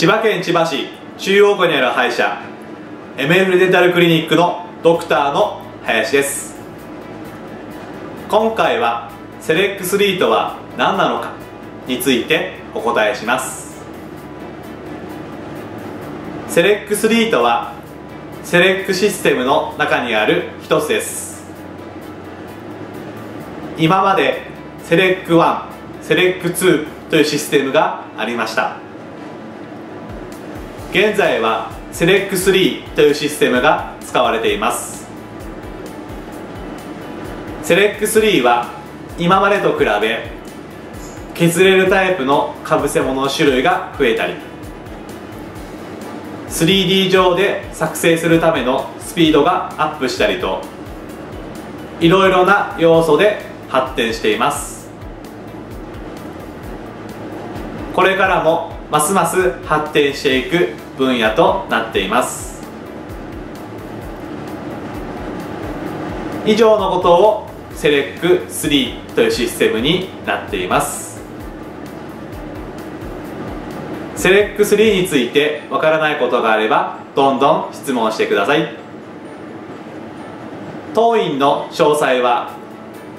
千葉県千葉市中央区にある歯医者 MF デンタルクリニックのドクターの林です。今回はセレックスリートは何なのかについてお答えします。セレックスリートはセレックシステムの中にある一つです。今までセレック1セレック2というシステムがありました。現在はセレック3というシステムが使われています。セレック3は今までと比べ削れるタイプのかぶせ物の種類が増えたり 3D 上で作成するためのスピードがアップしたりといろいろな要素で発展しています。これからもますます発展していく分野となっています。以上のことをセレック3というシステムになっています。セレック3についてわからないことがあればどんどん質問してください。当院の詳細は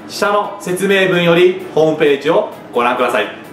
下の説明文よりホームページをご覧ください。